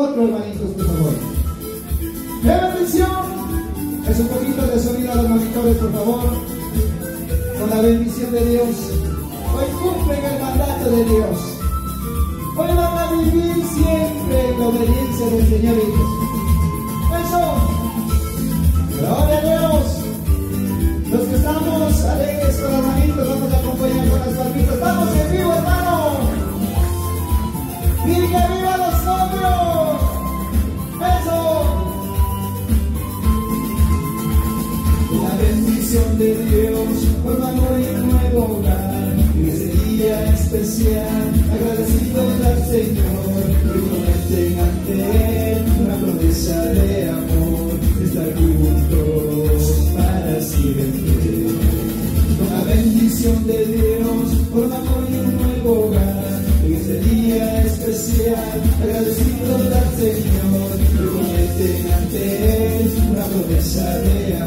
Otro hermanitos, por favor. ¡Qué bendición! Es un poquito de sonido a los monitores, por favor. Con la bendición de Dios. Hoy cumplen el mandato de Dios. Hoy van a vivir siempre en la obediencia del Señor Eso. De Dios forma hoy un nuevo hogar. En ese día especial, agradecido al Señor, prometen ante Él una promesa de amor, estar juntos para siempre. Con la bendición de Dios, forma hoy un nuevo hogar. En este día especial, agradecido al Señor, prometen ante Él una promesa de amor,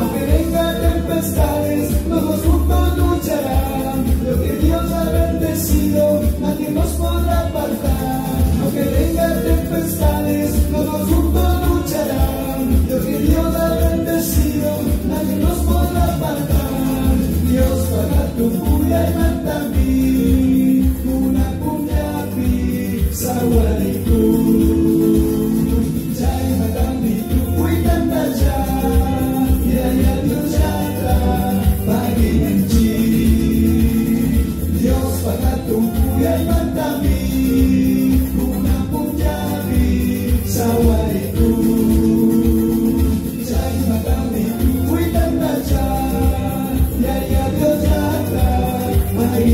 Aunque vengan tempestades, los dos juntos lucharán. Lo que Dios ha bendecido, nadie nos podrá apartar. Aunque vengan tempestades, los dos juntos lucharán. Lo que Dios ha bendecido, nadie nos podrá apartar. Dios para tu furia y mantami, una punyapi, sawariku.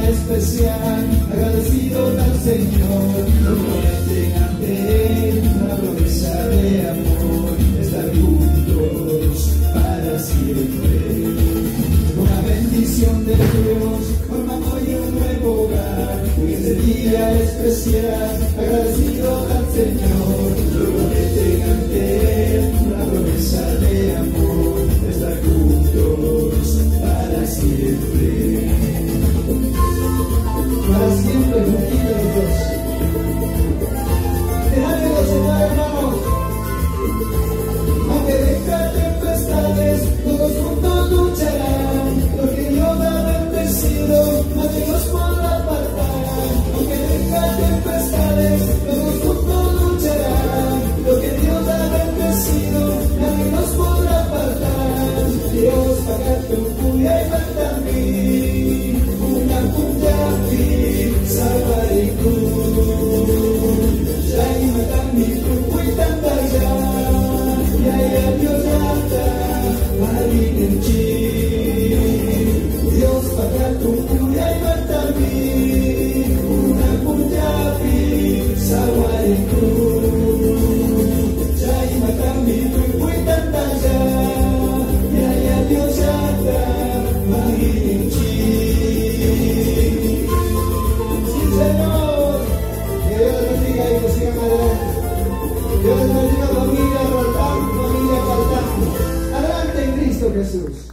especial, agradecidos al Señor, lo ponete ante Él, una promesa de amor, estar juntos para siempre. Con la bendición de Dios, formamos hoy un nuevo hogar, en este día especial, agradecido al Señor, Iglesia Maranata. Dios les bendiga familia Roldán, familia Roldán. Adelante en Cristo Jesús.